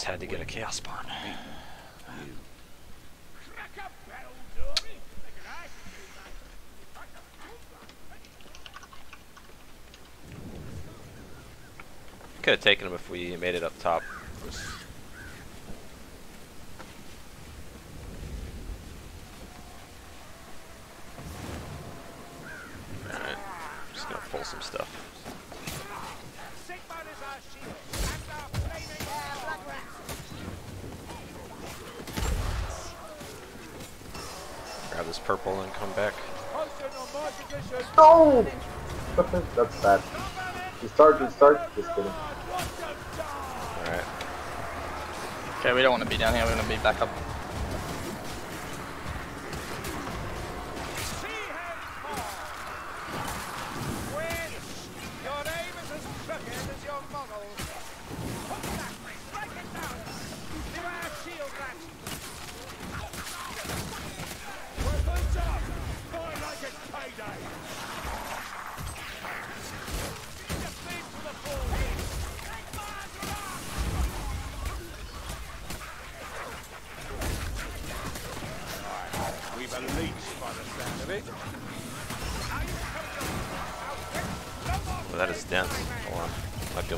just had to get a chaos spawn. Could have taken him if we made it up top. Alright, just gonna pull some stuff. Grab this purple and come back. No! That's bad. You start, you start. Just kidding. Alright. Okay, we don't want to be down here, we want to be back up.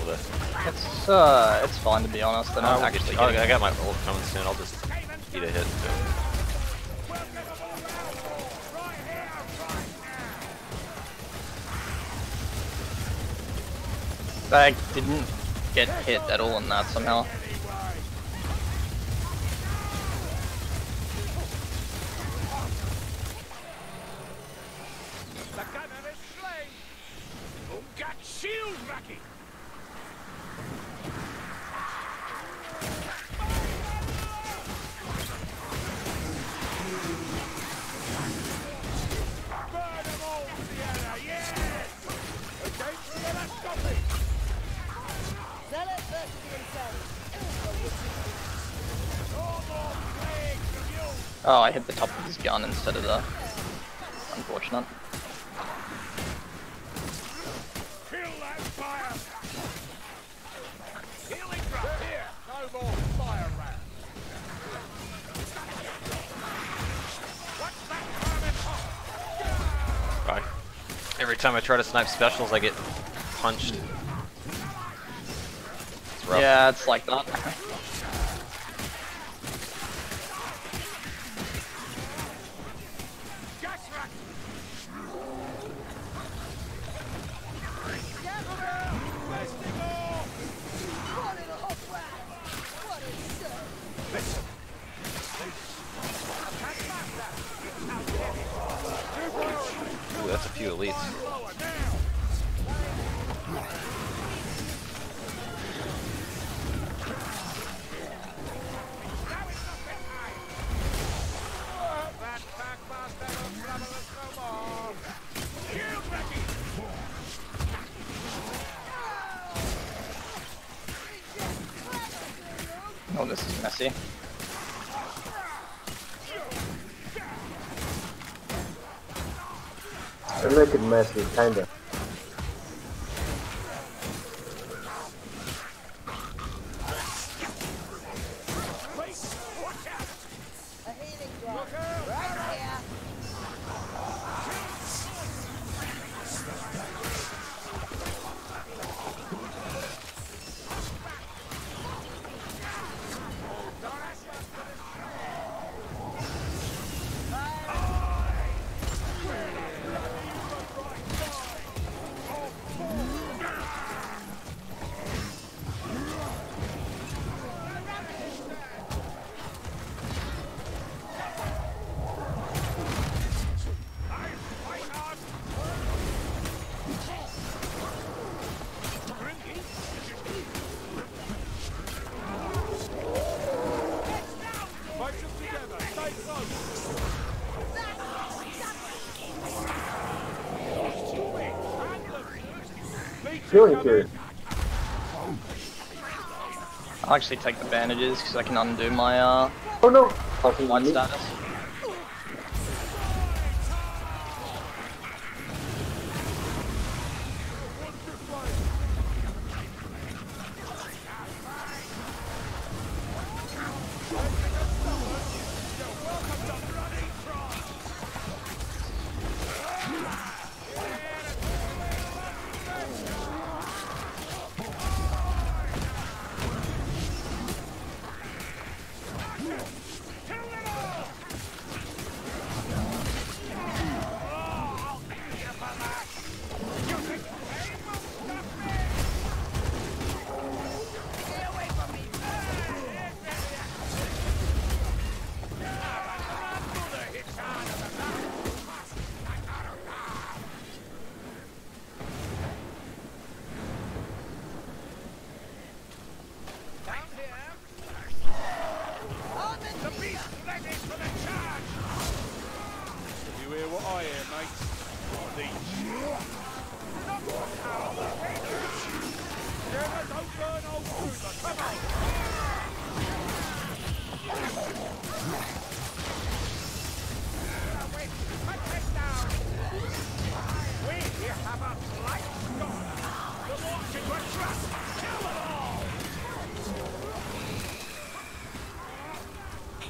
Be. It's uh, it's fine to be honest. Not Oh, actually I I got my ult coming soon. I'll just eat a hit. I didn't get hit at all in that somehow. Oh, I hit the top of his gun instead of the. Unfortunate. Kill that fire! Healing drop here! No more fire round! What's that vermin hot? Bye. Every time I try to snipe specials, I get punched. It's rough. Yeah, it's like that. that's a few elites. Oh, this is messy. They're making messy, kinda. Healing cure. I'll actually take the bandages because I can undo my uh Oh no! Fucking status.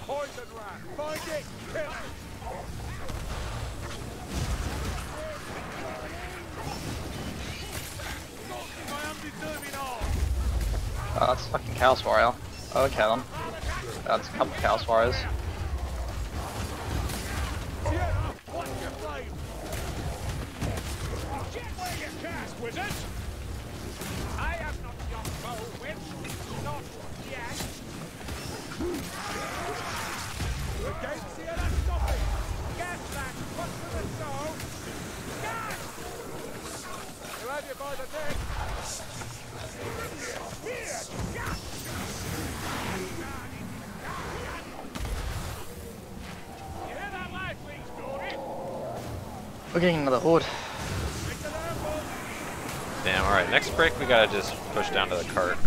Poison rat. Find it. Kill it. Oh, that's fucking Chaos Warrior. Oh, okay then. That's a couple of Chaos Warriors. Getting another horde. Damn, alright, next break we gotta just push down to the cart.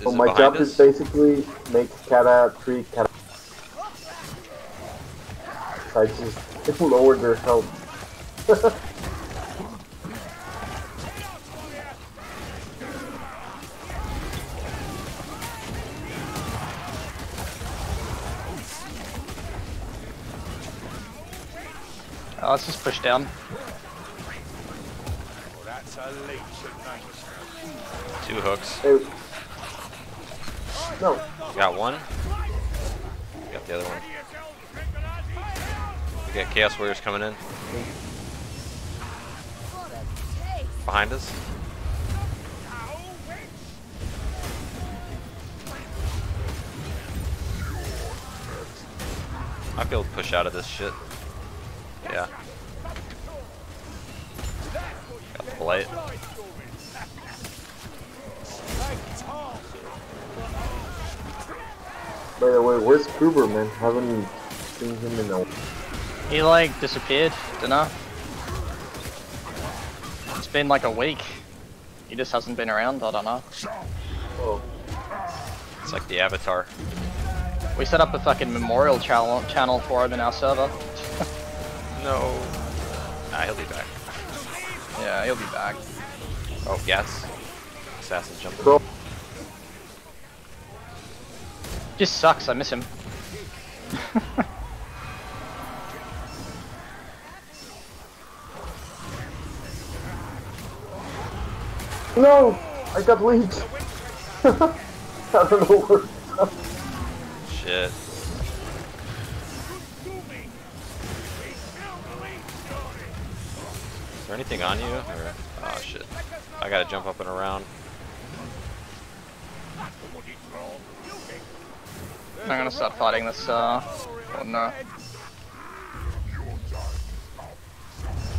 The horde is So my job us? is basically make Kata treat Kata. I just lowered their health. Oh, let's just push down. That's a leech. Two hooks. Hey, no, Got one. Got the other one. We got Chaos Warriors coming in. Behind us. I feel push out of this shit. Yeah. Got the blight. By the way, where's Kruber, man? Haven't seen him in a He like disappeared, dunno. It's been like a week. He just hasn't been around, I don't know. Oh, It's like the Avatar. We set up a fucking memorial channel channel for him in our server. No. Ah, he'll be back. Yeah, he'll be back. Oh, yes. Assassin jumping. Just sucks, I miss him. No! I got leaked! I don't know where. Shit. Is there anything on you? Or, oh shit. I gotta jump up and around. I'm gonna start fighting this, uh, oh no.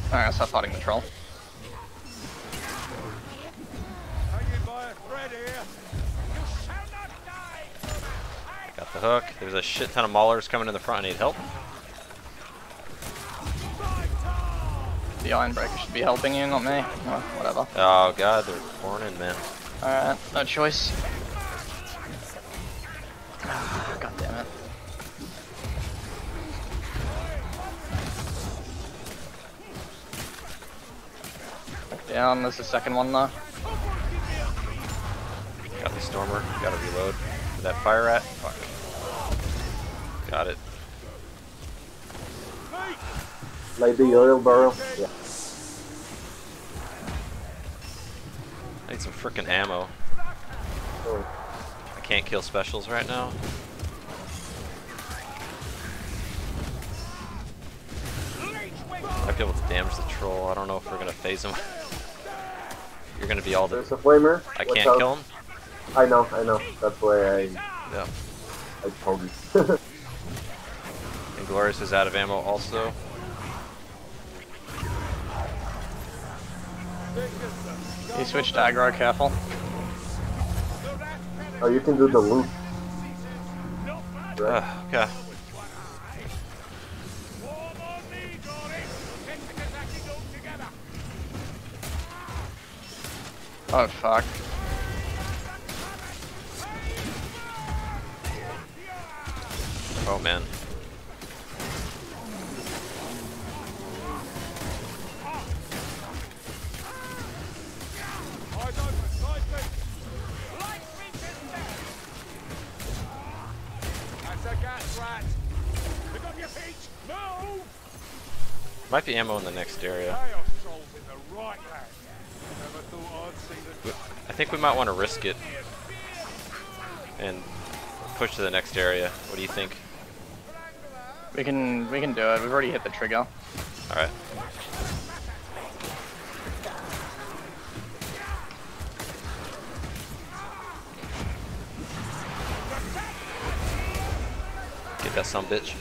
I'm gonna start fighting the troll. Hanging by a thread here. You shall not die. Got the hook. There's a shit ton of maulers coming in the front. I need help. The Ironbreaker should be helping you, not me. Oh, whatever. Oh god, they're pouring in, man. Alright, no choice. Down, there's the second one though. Got the stormer. Gotta reload. Where'd that fire at? Fuck. Got it. Like the oil barrel? Yeah. I need some freaking ammo. Oh. I can't kill specials right now. Leech wing Might be able to damage the troll. I don't know if we're gonna phase him. You're gonna be all the. There's a flamer. I Watch can't out. kill him. I know, I know. That's why I, Yeah. I told you. And Glorious is out of ammo also. He switched to aggro, careful. oh, you can do the loop. Right? Uh, okay. Oh fuck. Oh man. That's a gas rat. Pick up your feet. Move. Might be ammo in the next area. I think we might want to risk it and push to the next area. What do you think? We can we can do it. We've already hit the trigger. All right. Get that some bitch.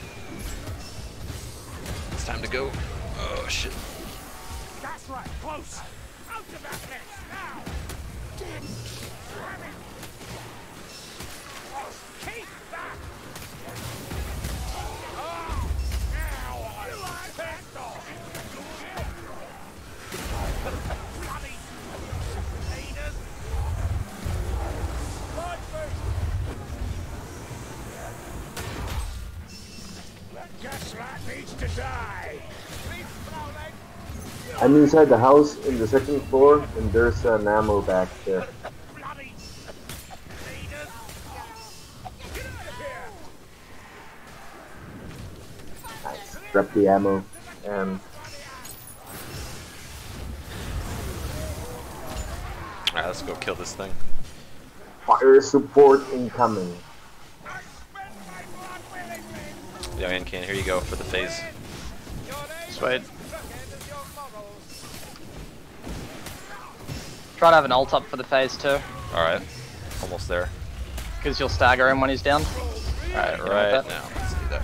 It's time to go. Oh shit. That's right. Close. Out that I'm inside the house in the second floor, and there's an ammo back there. Bloody haters. Get out of here. Nice. Grab the ammo, and All right, let's go kill this thing. fire support incoming. Yeah, man, can here you go for the phase. Sweet. Try to have an ult up for the phase too, All right, almost there. because you'll stagger him when he's down. Alright, Right now, let's do that.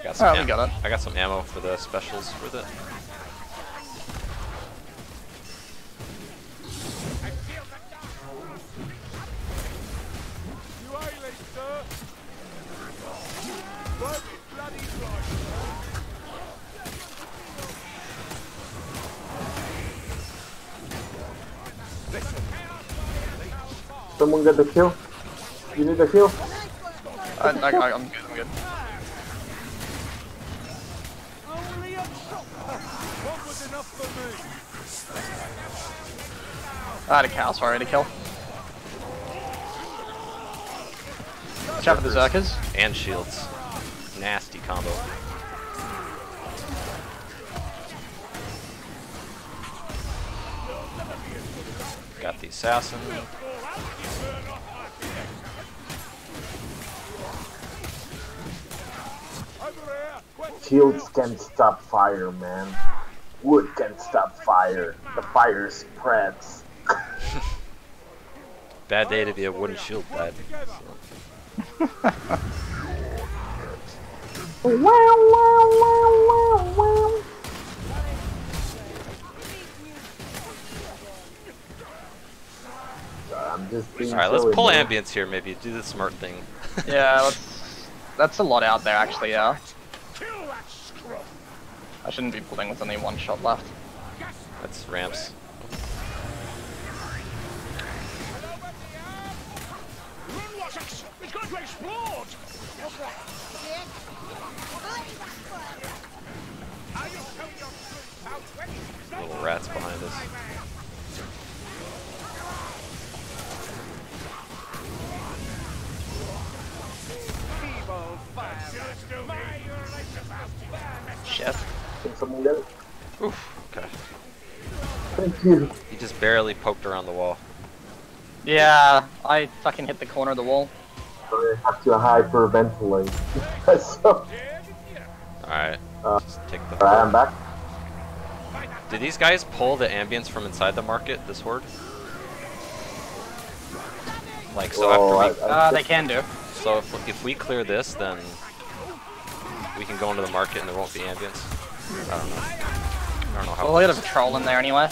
I got some. Alright, we got it. I got some ammo for the specials with it. Someone get the kill? You need a kill? I, I, I, I'm good, I'm good. A shot. One was enough for me. I had a Chaos Warrior to kill. Watch out for the Zerkers. And shields. Nasty combo. Got the assassin. Over here. Quick. Shields can't stop fire, man. Wood can't stop fire. The fire spreads. Bad day to be a wooden shield dad. Together. Wow, wow, wow, wow, wow. Just being Alright, let's pull ambience here maybe. Do the smart thing. Yeah, that's, that's a lot out there actually, yeah. Kill that scrub. I shouldn't be pulling with only one shot left. That's ramps. Run, watch fire. Just do me. Shit. Can someone get it? Oof. Okay. Thank you. He just barely poked around the wall. Yeah, I fucking hit the corner of the wall. I have to hyperventilate. so, Alright. Uh, Just take the. alright, I'm back. Did these guys pull the ambience from inside the market, this horde? Like, so Well, after we. I- I- Uh, they can do. So if, if we clear this, then we can go into the market and there won't be ambience. I don't know. I don't know how. Well, we got a patrol in there anyway.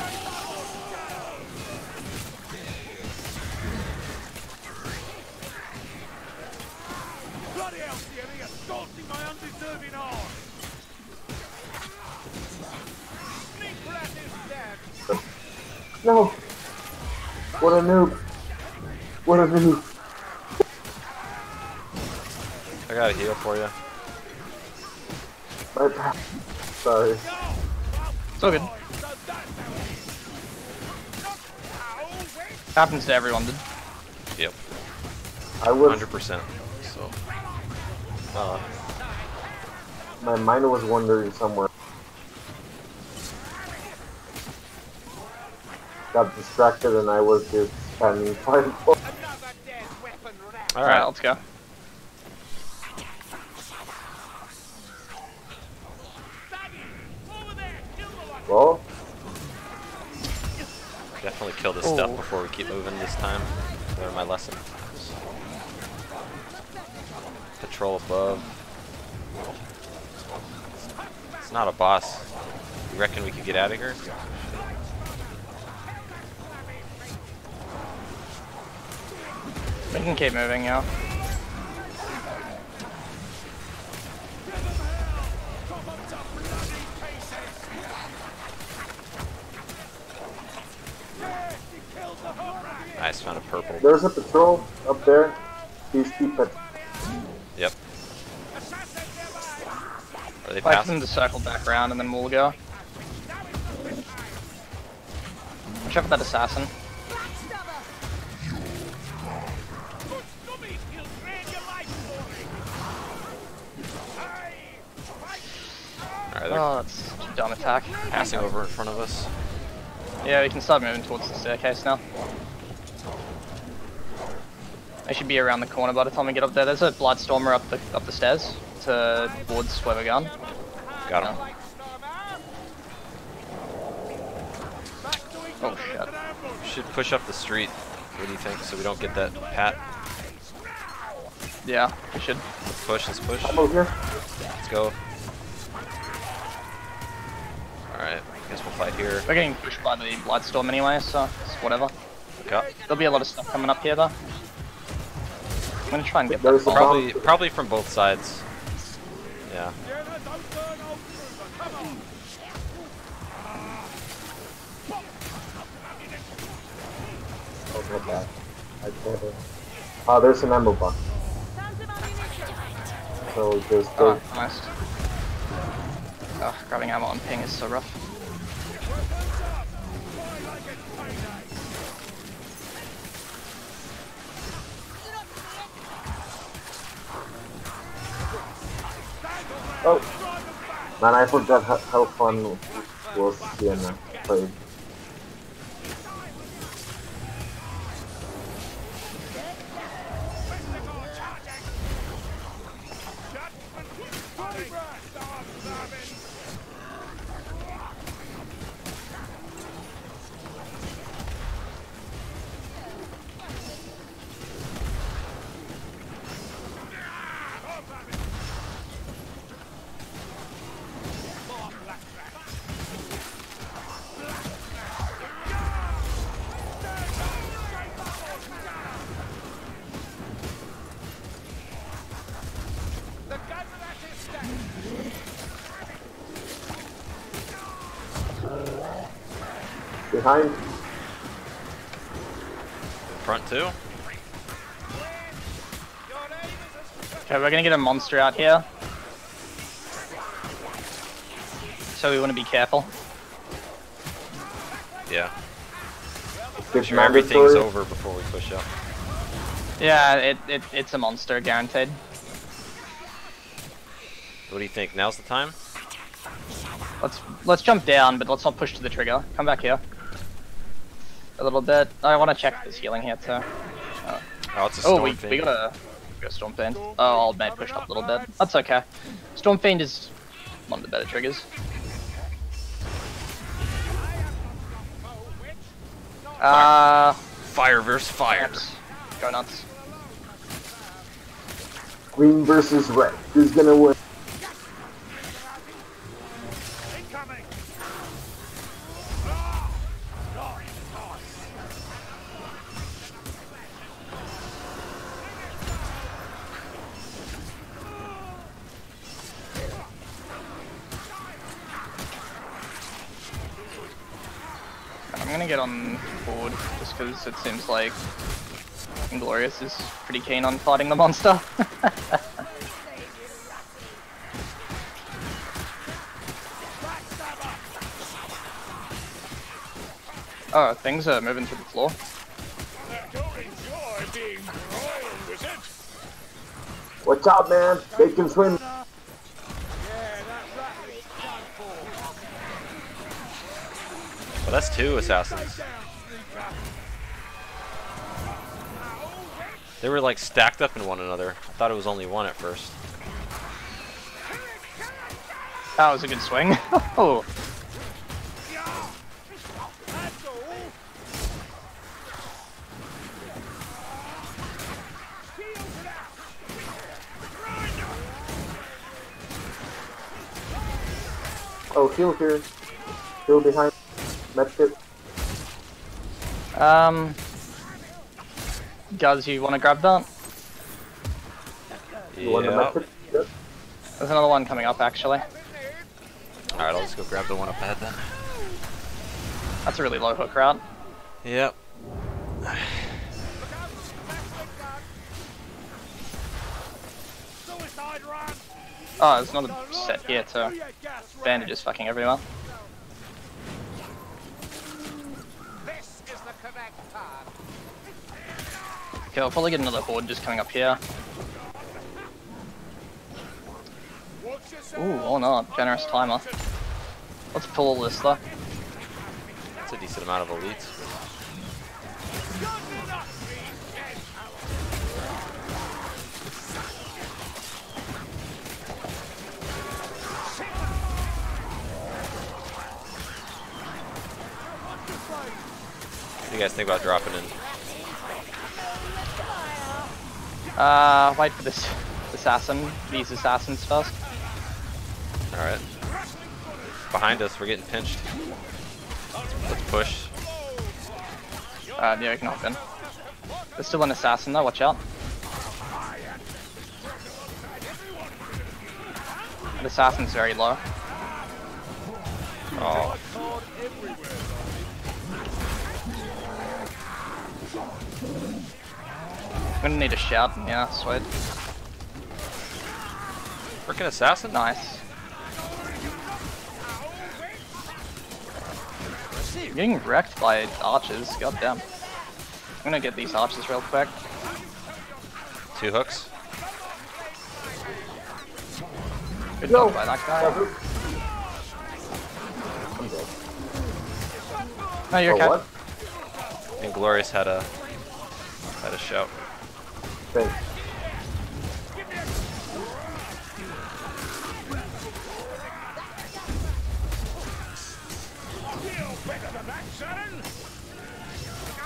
Bloody hell, Thierry, you're scorching my undeserving arm! Sneak rat is dead! No! What a noob! What a noob! I got a heal for you. My bad. Sorry. It's all good. So that's how it is! Not how, wait! Happens to everyone, dude. Yep. I was. 100%. So. Uh, My mind was wandering somewhere. Got distracted and I was just spamming fireball. Another dead weapon rat! Alright, Alright. let's go. Well, definitely kill this stuff Oh. before we keep moving this time. Learn my lesson. Patrol above. It's not a boss. You reckon we could get out of here? We can keep moving, yeah. Nice, found a purple. there's a patrol up there. Please keep it. Yep. Are they Wait for past? them to circle back around and then we'll go. Watch out for that assassin. Backstabber! Stubby! He'll trade your life for it! Aye! Fight! Alright, Oh, that's such a dumb attack. passing over in front of us. Yeah, we can start moving towards the staircase now. They should be around the corner by the time we get up there. There's a Blightstormer up the up the stairs to towards where we're going. Got him. Oh shit. Should push up the street. What do you think? So we don't get that pat. Yeah, we should. Let's push, let's push. I'm over here. Let's go. Alright, I guess we'll fight here. We're getting pushed by the Blightstorm anyway, so it's whatever. Look up. There'll be a lot of stuff coming up here though. I'm gonna try and get There's that bomb. Probably probably from both sides. Yeah. Jenna, don't burn old Kruber, come on! Oh, my bad. I can't. Oh, there's an ammo box. Tons of ammunition! So just Oh, nice. Oh, grabbing ammo on ping is so rough. Oh, man, I forgot how, how fun was played. Behind. In front too? Your aim is as Okay, we're gonna get a monster out here. So we want to be careful. Yeah. Make sure everything's mandatory. over before we push up. Yeah, it, it it's a monster, guaranteed. What do you think? Now's the time? Let's let's jump down, but let's not push to the trigger. Come back here. A little bit. I want to check this healing here too. Oh, it's a Oh, we, fiend. we got a, we got a Storm Fiend. Oh, old mate pushed up a little bit. That's okay. Storm Fiend is one of the better triggers. Uh, Fire versus fire. perhaps. Go nuts. Green versus red. Who's gonna win? Because it seems like Inglorious is pretty keen on fighting the monster. oh, things are moving through the floor. Don't enjoy being royal, was it? Watch out, man. They can swim. Yeah, that rat is done for. Well, that's two assassins. They were like stacked up in one another. I thought it was only one at first. That was a good swing. oh, Yeah. That's all. Shields it out. Oh, heal here. Heal behind. Medkit. um, guys, you want to grab that? You want the Yeah. There's another one coming up actually. Alright, I'll just go grab the one up ahead then. That's a really low hook route. Yep. Suicide run. Oh, there's another set here too. Do your. Bandages fucking everywhere. Okay, I'll probably get another horde just coming up here. Ooh, or not. Generous timer. Let's pull all this though. That's a decent amount of elites. What do you guys think about dropping in? Uh, wait for this assassin, these assassins first. Alright. Behind us, we're getting pinched. Let's push. Uh, yeah, we can hop in. There's still an assassin though, watch out. The assassin's very low. Oh, gonna need a shout, yeah, sweet. freaking assassin? Nice. I'm getting wrecked by archers, god damn. I'm gonna get these archers real quick. Two hooks. Good Yo. job by that guy. I'm. No, you're Oh, okay. what? Inglorious had a had a shout. Thanks. Feel better than that, son.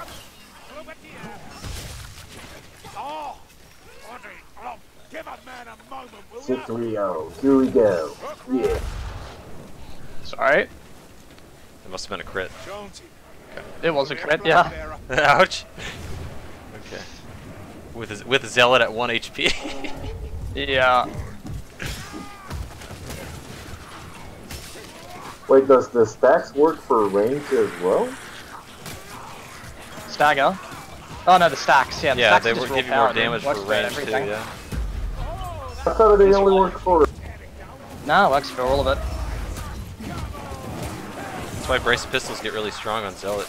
Up, over here. Audrey, give a man a moment, will Six ya? three. Here we go. Yeah. Sorry. It must have been a crit. Jonesy. It was a crit, yeah. Ouch. Okay. With his, with zealot at one HP. Yeah. Wait, does the stacks work for range as well? Stagger. Oh no, the stacks. Yeah, the yeah, stacks they just give you more damage for for range too. Yeah. I thought they only work for. No, it works for all of it. That's why brace pistols get really strong on zealot.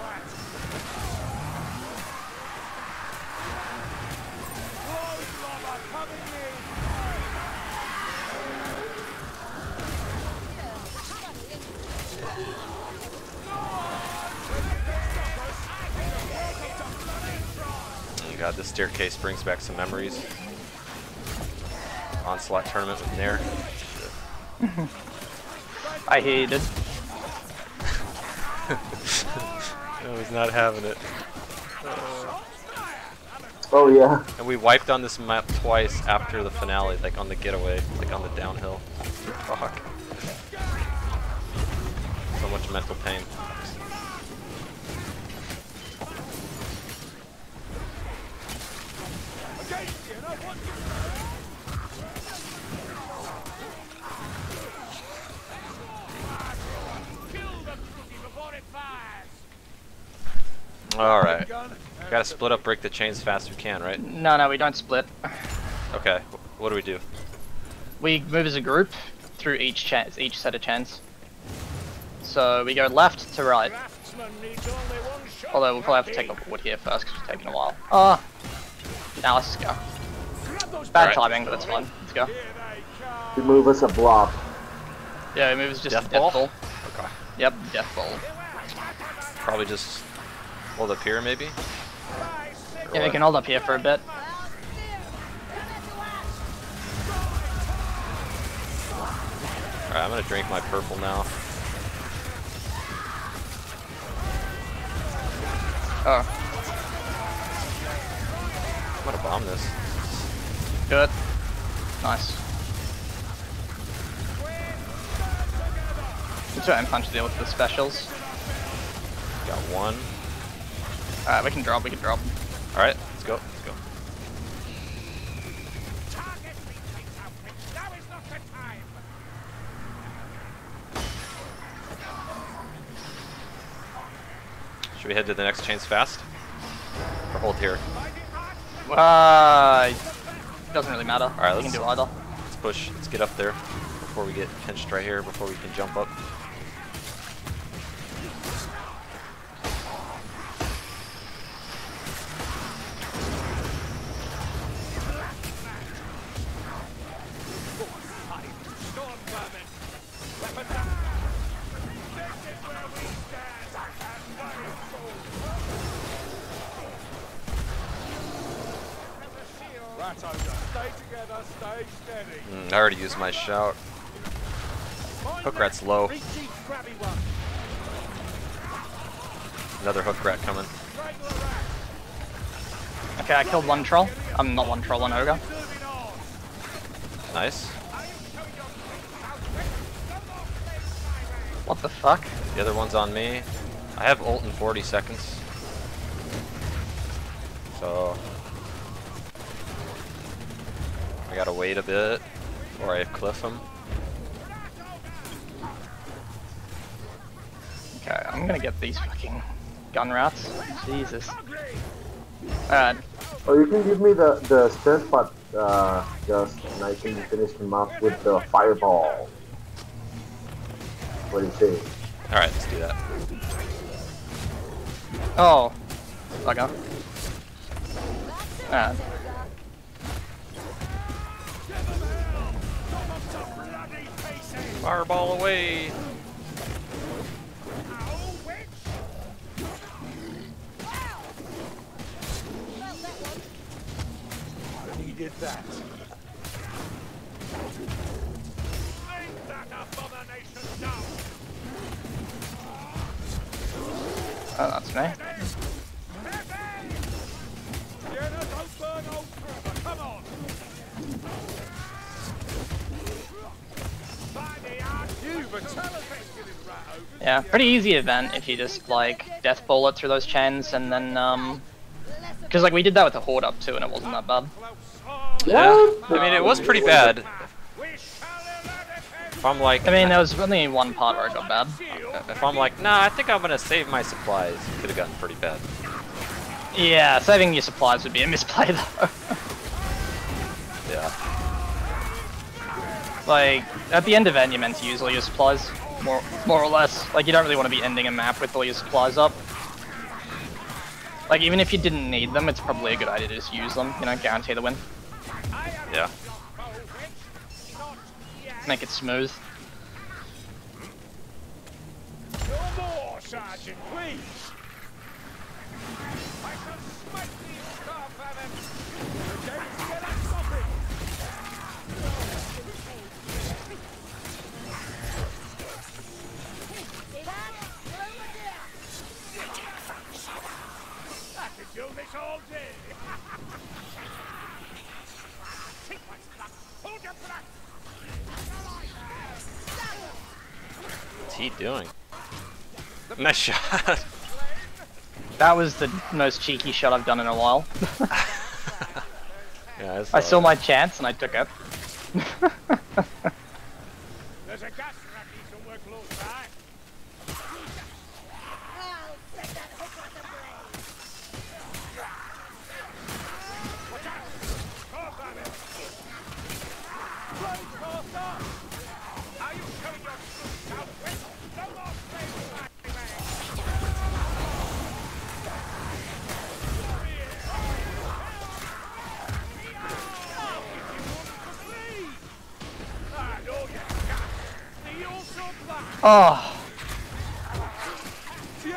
staircase brings back some memories. Onslaught tournament with Nair. I hated. I was not having it. Oh yeah. And we wiped on this map twice after the finale, like on the getaway, like on the downhill. Fuck. So much mental pain. Gotta split up, break the chains fast as we can, right? No, no, we don't split. Okay. What do we do? We move as a group through each cha- each set of chains. So we go left to right. Craftsman needs only one shot. Although we'll probably have to take off wood here first because it's taking a while. Ah. now let's just go. Bad Alright. timing, but that's fine. Let's go. Here. You move us a blob. Yeah, we move as just Death death, ball? ball. Okay. Yep, death ball. Probably just hold up here, maybe? Yeah, we can hold up here for a bit. Alright, I'm gonna drink my purple now. Oh, I'm gonna bomb this. good. Nice. We'll try and punch deal with the specials. Got one. Alright, we can drop, we can drop. Alright, let's go. Let's go. Target retreat outfit. Now is not the time. Should we head to the next chains fast? Or hold here? Uh, doesn't really matter. Alright, let's- can do either. Let's push. Let's get up there before we get pinched right here, before we can jump up. My shout. Hook rat's low. Reach each grabby one. Another hook rat coming. Strangle a rat. Okay, I killed one troll. I'm not one troll, one ogre. Nice. What the fuck? The other one's on me. I have ult in 40 seconds. So I gotta wait a bit or I cliff him. Okay, I'm gonna get these fucking gun rats. Jesus. Alright, Or you can give me the the strength pot, uh, just and I can finish him off with the fireball. What do you say? Alright, let's do that. oh. Bugger. Alright. Fireball away! Ow, witch. Needed that. Bring that abomination down. Oh, that's me. Yeah, pretty easy event if you just like death ball it through those chains and then um because like we did that with the horde up too and it wasn't that bad. Yeah. I mean, it was pretty bad. We shall eradicate If I'm like, I mean there was only one part where it got bad. if I'm like, nah, I think I'm gonna save my supplies, it could have gotten pretty bad. Yeah, saving your supplies would be a misplay though. Yeah. like at the end of event you're meant to use all your supplies. More, more or less. Like, you don't really want to be ending a map with all your supplies up. Like, even if you didn't need them, it's probably a good idea to just use them. You know, guarantee the win. Yeah. Make it smooth. No more, Sergeant, please. I shall smite these star I could do this all day. Sequence clock. Hold your breath. What's he doing? Nice shot. That was the most cheeky shot I've done in a while. yeah, I saw that. my chance and I took it. Oh,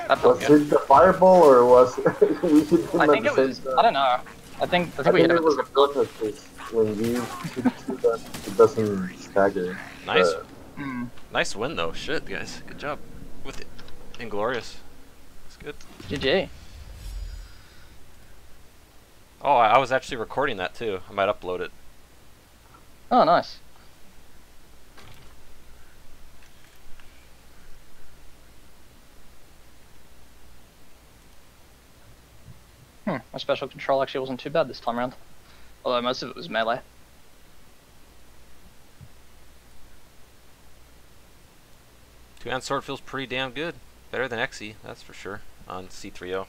that Was good. it the fireball or was we hit him I think it was. time? I don't know. I think I I think we think hit it it was a filter because when you that, it doesn't stagger. Nice, Uh, Hmm. nice win though. Shit, guys, good job with it. Inglorious. It's good. GG. Oh, I I was actually recording that too. I might upload it. Oh, nice. Hmm, my special control actually wasn't too bad this time around. Although most of it was melee. Two hand sword feels pretty damn good. Better than XE, that's for sure. On C3O.